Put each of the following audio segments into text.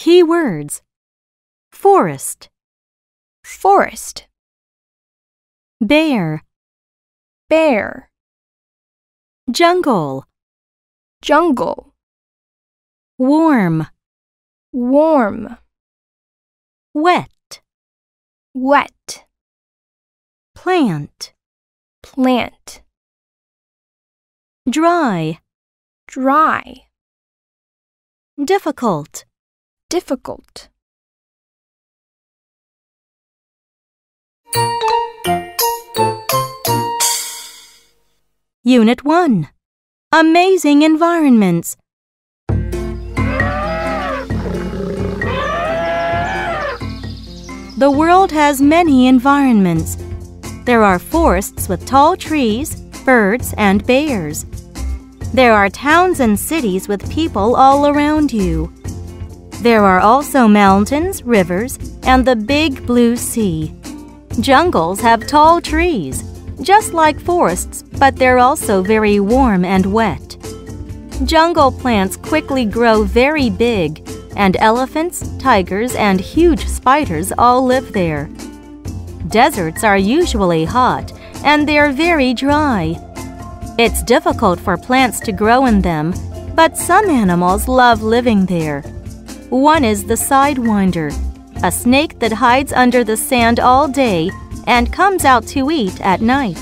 Key words Forest, forest, bear, bear, jungle, jungle, warm, warm, wet, wet, plant, plant, dry, dry, difficult. Difficult. Unit 1 Amazing Environments. The world has many environments. There are forests with tall trees, birds, and bears. There are towns and cities with people all around you. There are also mountains, rivers, and the big blue sea. Jungles have tall trees, just like forests, but they're also very warm and wet. Jungle plants quickly grow very big, and elephants, tigers, and huge spiders all live there. Deserts are usually hot, and they're very dry. It's difficult for plants to grow in them, but some animals love living there. One is the sidewinder, a snake that hides under the sand all day and comes out to eat at night.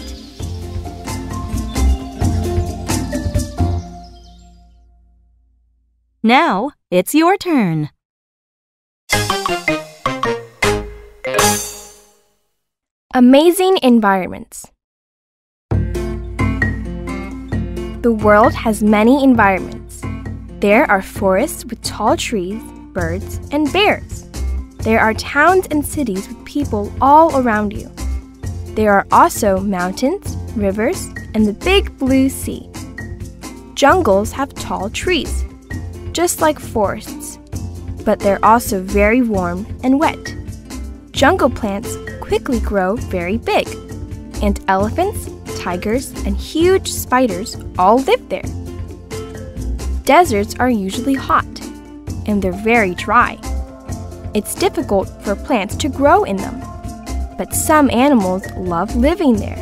Now it's your turn. Amazing environments. The world has many environments. There are forests with tall trees, birds, and bears. There are towns and cities with people all around you. There are also mountains, rivers, and the big blue sea. Jungles have tall trees, just like forests, but they're also very warm and wet. Jungle plants quickly grow very big, and elephants, tigers, and huge spiders all live there. Deserts are usually hot, and they're very dry. It's difficult for plants to grow in them, but some animals love living there.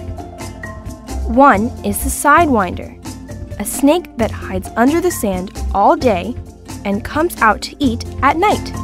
One is the sidewinder, a snake that hides under the sand all day and comes out to eat at night.